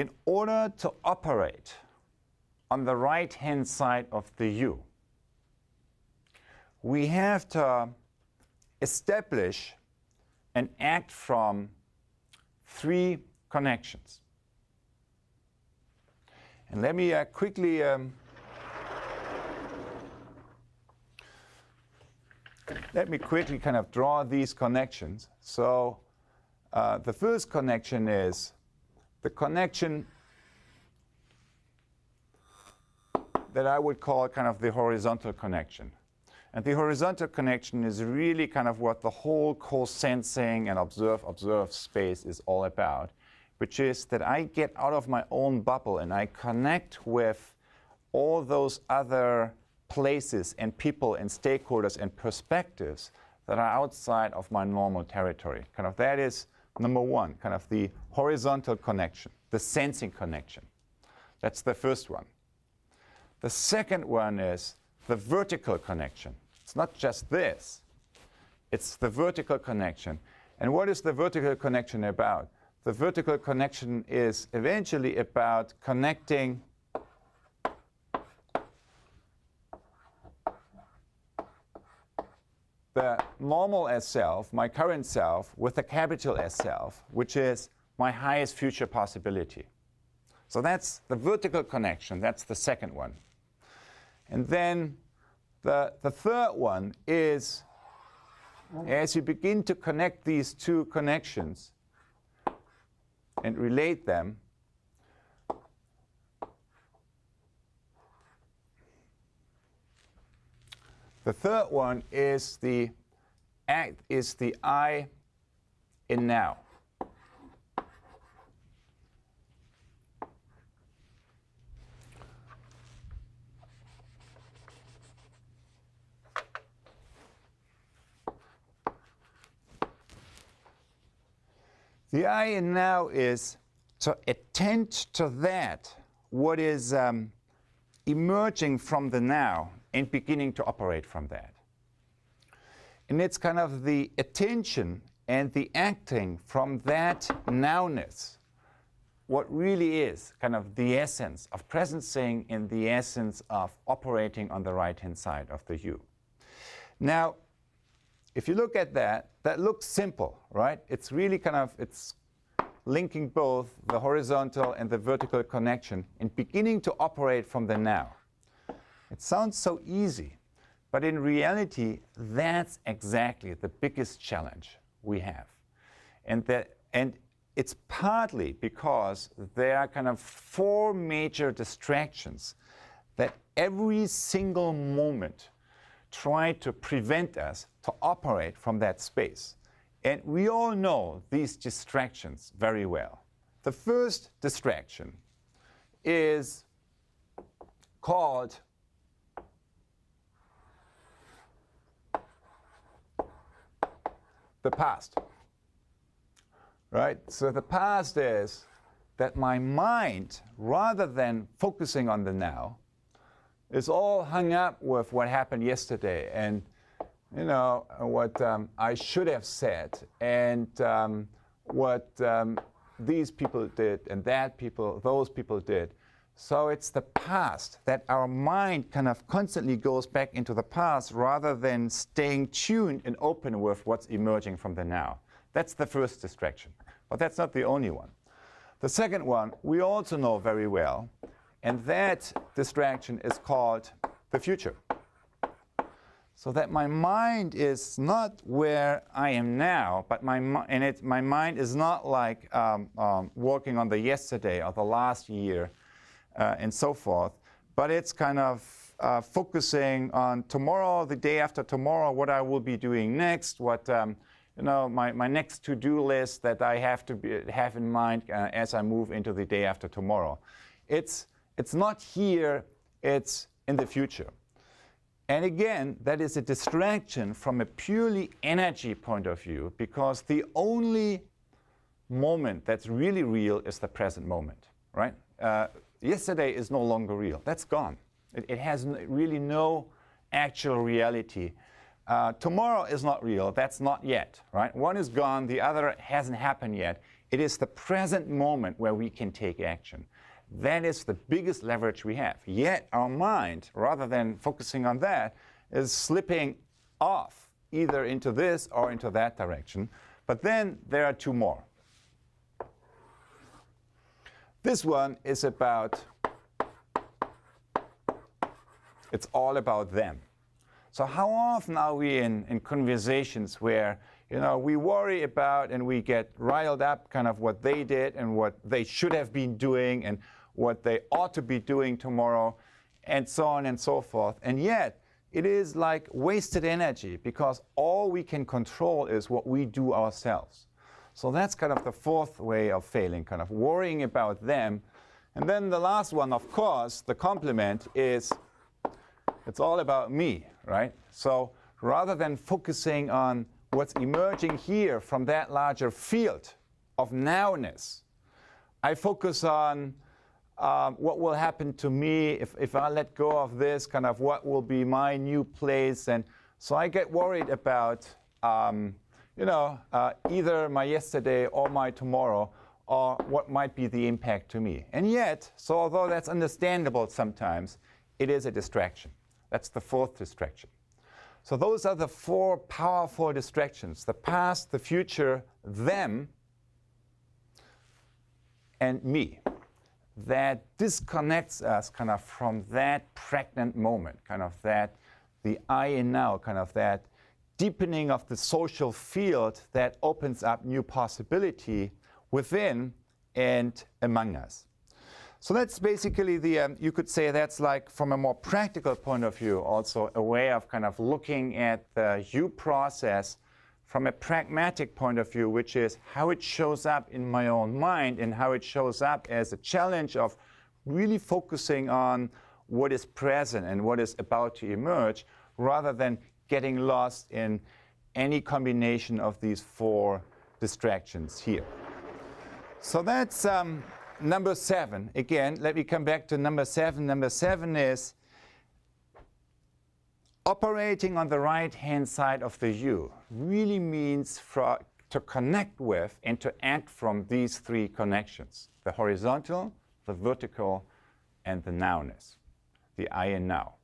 in order to operate on the right-hand side of the U, we have to establish and act from three connections. And let me uh, quickly um, let me quickly kind of draw these connections. So uh, the first connection is the connection that I would call kind of the horizontal connection. And the horizontal connection is really kind of what the whole co-sensing and observe-observe space is all about, which is that I get out of my own bubble and I connect with all those other places and people and stakeholders and perspectives that are outside of my normal territory. Kind of that is number one, kind of the horizontal connection, the sensing connection. That's the first one. The second one is the vertical connection. It's not just this, it's the vertical connection. And what is the vertical connection about? The vertical connection is eventually about connecting the normal S self, my current self, with the capital S self, which is my highest future possibility. So that's the vertical connection. That's the second one. And then the, the third one is as you begin to connect these two connections and relate them, the third one is the act is the I in now. The I in now is to attend to that, what is um, emerging from the now and beginning to operate from that. And it's kind of the attention and the acting from that nowness, what really is kind of the essence of presencing and the essence of operating on the right-hand side of the U. Now, if you look at that, that looks simple, right? It's really kind of, it's linking both the horizontal and the vertical connection and beginning to operate from the now. It sounds so easy, but in reality, that's exactly the biggest challenge we have. And, that, and it's partly because there are kind of four major distractions that every single moment try to prevent us to operate from that space. And we all know these distractions very well. The first distraction is called the past. Right? So the past is that my mind, rather than focusing on the now, is all hung up with what happened yesterday and you know what um, I should have said and um, what um, these people did and that people, those people did. So it's the past that our mind kind of constantly goes back into the past rather than staying tuned and open with what's emerging from the now. That's the first distraction. But that's not the only one. The second one we also know very well, and that distraction is called the future. So that my mind is not where I am now, but my, and it, my mind is not like um, um, working on the yesterday or the last year and so forth. But it's kind of uh, focusing on tomorrow, the day after tomorrow, what I will be doing next, what um, you know, my, my next to-do list that I have to be, have in mind uh, as I move into the day after tomorrow. It's, it's not here, it's in the future. And again, that is a distraction from a purely energy point of view because the only moment that's really real is the present moment, right? Uh, yesterday is no longer real. That's gone. It, it has really no actual reality. Uh, tomorrow is not real. That's not yet, right? One is gone, the other hasn't happened yet. It is the present moment where we can take action. That is the biggest leverage we have. Yet our mind, rather than focusing on that, is slipping off either into this or into that direction. But then there are two more. This one is about, it's all about them. So how often are we in, in conversations where you know, we worry about and we get riled up kind of what they did and what they should have been doing and what they ought to be doing tomorrow and so on and so forth. And yet, it is like wasted energy because all we can control is what we do ourselves. So that's kind of the fourth way of failing, kind of worrying about them. And then the last one, of course, the complement is it's all about me, right? So rather than focusing on what's emerging here from that larger field of nowness, I focus on um, what will happen to me if, if I let go of this, kind of what will be my new place. And so I get worried about um, you know, uh, either my yesterday or my tomorrow, or what might be the impact to me. And yet, so although that's understandable sometimes, it is a distraction. That's the fourth distraction. So those are the four powerful distractions the past, the future, them, and me. That disconnects us kind of from that pregnant moment, kind of that, the I in now, kind of that deepening of the social field that opens up new possibility within and among us. So that's basically the, um, you could say that's like from a more practical point of view, also a way of kind of looking at the U process from a pragmatic point of view, which is how it shows up in my own mind and how it shows up as a challenge of really focusing on what is present and what is about to emerge rather than getting lost in any combination of these four distractions here. So that's um, number seven. Again, let me come back to number seven. Number seven is operating on the right-hand side of the U really means to connect with and to act from these three connections, the horizontal, the vertical, and the nowness, the I in now.